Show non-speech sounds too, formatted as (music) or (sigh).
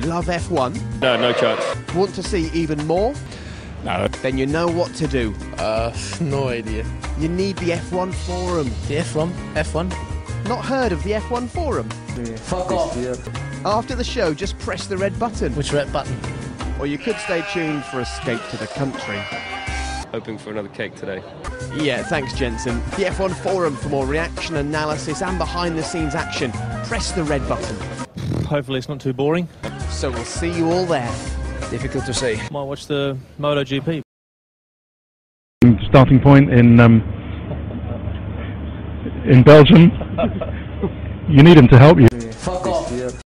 Love F1? No, no chance. Want to see even more? No. Then you know what to do. Uh, (laughs) no idea. You need the F1 forum. The F1? F1? Not heard of the F1 forum? Fuck off. After the show, just press the red button. Which red button? Or you could stay tuned for Escape to the Country. Hoping for another cake today. Yeah, thanks, Jenson. The F1 forum for more reaction analysis and behind the scenes action. Press the red button. Hopefully it's not too boring. So we'll see you all there. Difficult to say. Might watch the MotoGP. starting point in um, in Belgium. You need him to help you. Fuck off.